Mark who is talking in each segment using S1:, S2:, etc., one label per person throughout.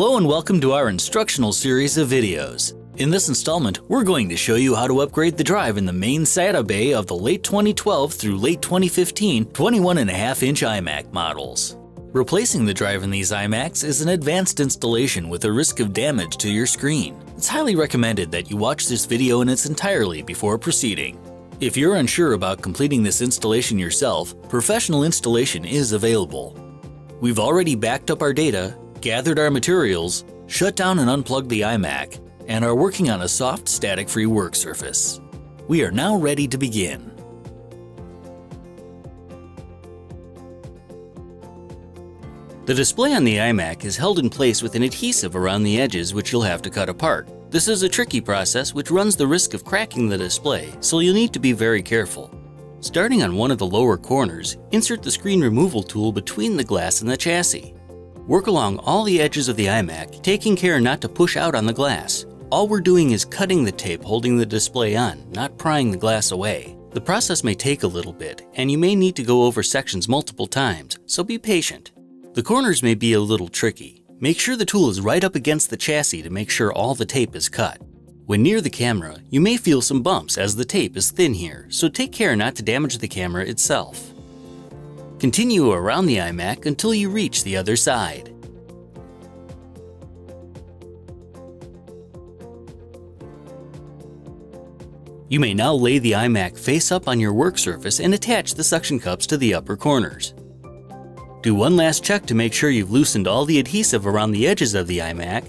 S1: Hello and welcome to our instructional series of videos. In this installment, we're going to show you how to upgrade the drive in the main SATA bay of the late 2012 through late 2015 21.5 inch iMac models. Replacing the drive in these iMacs is an advanced installation with a risk of damage to your screen. It's highly recommended that you watch this video in its entirety before proceeding. If you're unsure about completing this installation yourself, professional installation is available. We've already backed up our data gathered our materials, shut down and unplugged the iMac, and are working on a soft static-free work surface. We are now ready to begin. The display on the iMac is held in place with an adhesive around the edges which you'll have to cut apart. This is a tricky process which runs the risk of cracking the display, so you'll need to be very careful. Starting on one of the lower corners, insert the screen removal tool between the glass and the chassis. Work along all the edges of the iMac, taking care not to push out on the glass. All we're doing is cutting the tape holding the display on, not prying the glass away. The process may take a little bit, and you may need to go over sections multiple times, so be patient. The corners may be a little tricky. Make sure the tool is right up against the chassis to make sure all the tape is cut. When near the camera, you may feel some bumps as the tape is thin here, so take care not to damage the camera itself. Continue around the iMac until you reach the other side. You may now lay the iMac face up on your work surface and attach the suction cups to the upper corners. Do one last check to make sure you've loosened all the adhesive around the edges of the iMac.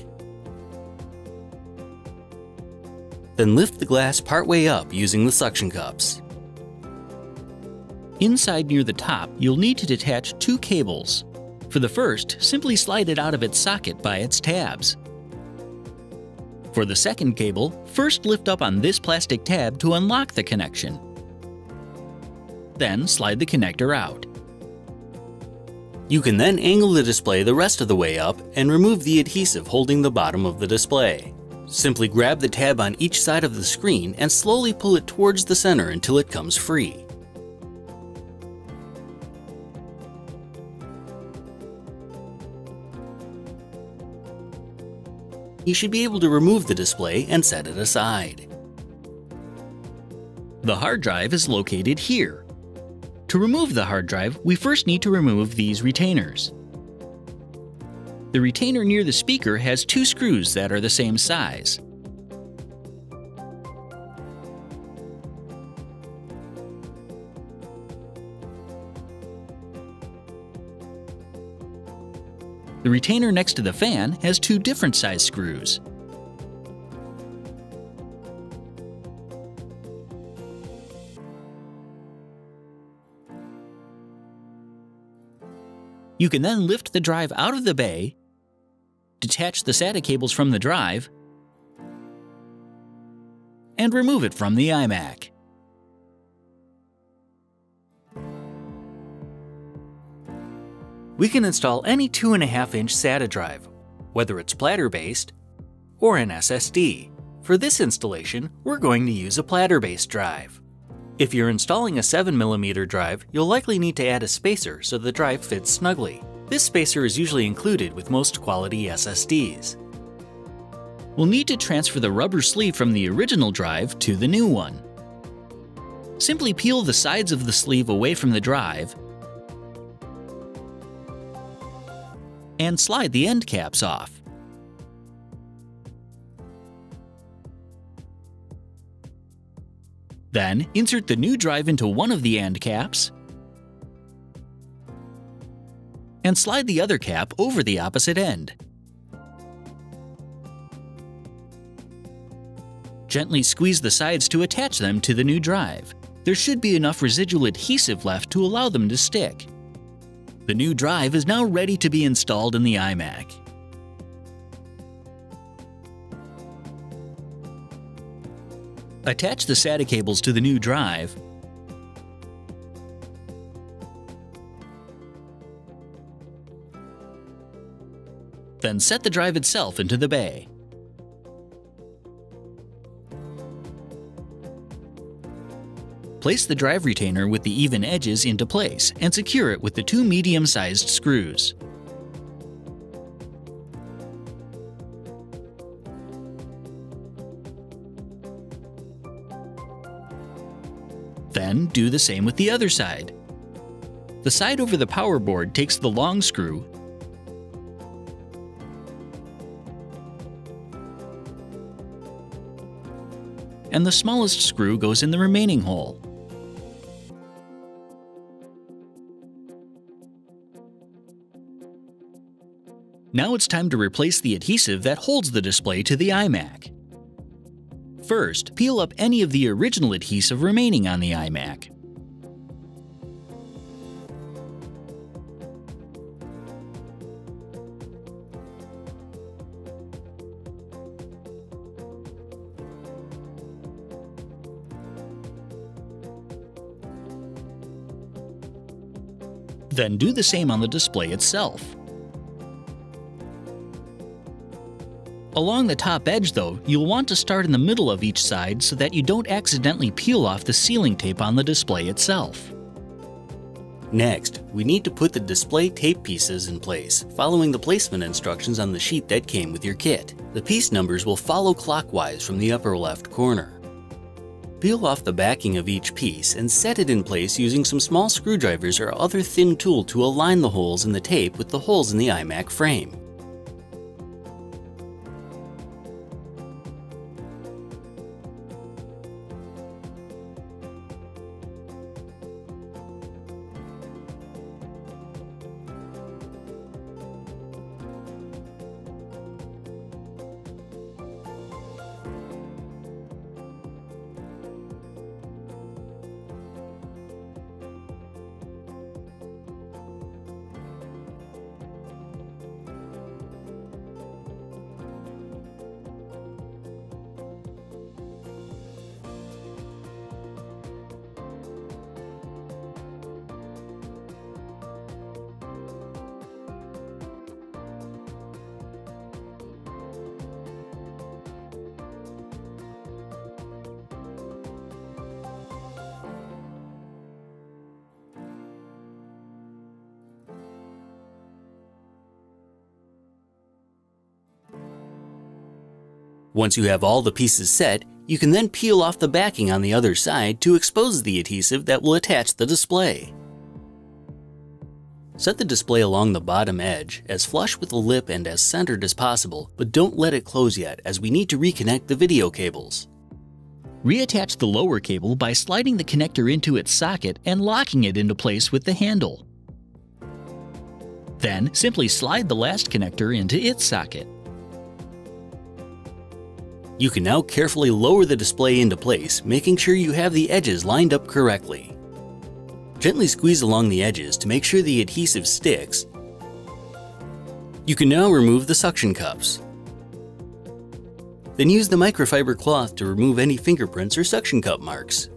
S1: Then lift the glass partway up using the suction cups. Inside near the top, you'll need to detach two cables. For the first, simply slide it out of its socket by its tabs. For the second cable, first lift up on this plastic tab to unlock the connection. Then slide the connector out. You can then angle the display the rest of the way up and remove the adhesive holding the bottom of the display. Simply grab the tab on each side of the screen and slowly pull it towards the center until it comes free. You should be able to remove the display and set it aside. The hard drive is located here. To remove the hard drive, we first need to remove these retainers. The retainer near the speaker has two screws that are the same size. The retainer next to the fan has two different size screws. You can then lift the drive out of the bay, detach the SATA cables from the drive, and remove it from the iMac. We can install any 2.5 inch SATA drive, whether it's platter based or an SSD. For this installation, we're going to use a platter based drive. If you're installing a 7mm drive, you'll likely need to add a spacer so the drive fits snugly. This spacer is usually included with most quality SSDs. We'll need to transfer the rubber sleeve from the original drive to the new one. Simply peel the sides of the sleeve away from the drive and slide the end caps off. Then, insert the new drive into one of the end caps and slide the other cap over the opposite end. Gently squeeze the sides to attach them to the new drive. There should be enough residual adhesive left to allow them to stick. The new drive is now ready to be installed in the iMac. Attach the SATA cables to the new drive Then set the drive itself into the bay. Place the drive retainer with the even edges into place and secure it with the two medium-sized screws.
S2: Then do the same with the other side. The side over the power board takes the long screw and the smallest screw goes in the remaining hole. Now it's time to replace the adhesive that holds the display to the iMac. First, peel up any of the original adhesive remaining on the iMac. Then do the same on the display itself. Along the top edge though, you'll want to start in the middle of each side so that you don't accidentally peel off the sealing tape on the display itself.
S1: Next, we need to put the display tape pieces in place, following the placement instructions on the sheet that came with your kit. The piece numbers will follow clockwise from the upper left corner. Peel off the backing of each piece and set it in place using some small screwdrivers or other thin tool to align the holes in the tape with the holes in the iMac frame. Once you have all the pieces set, you can then peel off the backing on the other side to expose the adhesive that will attach the display. Set the display along the bottom edge, as flush with the lip and as centered as possible, but don't let it close yet as we need to reconnect the video cables.
S2: Reattach the lower cable by sliding the connector into its socket and locking it into place with the handle. Then, simply slide the last connector into its socket.
S1: You can now carefully lower the display into place, making sure you have the edges lined up correctly. Gently squeeze along the edges to make sure the adhesive sticks. You can now remove the suction cups. Then use the microfiber cloth to remove any fingerprints or suction cup marks.